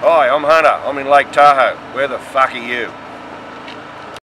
Hi, I'm Hunter. I'm in Lake Tahoe. Where the fuck are you?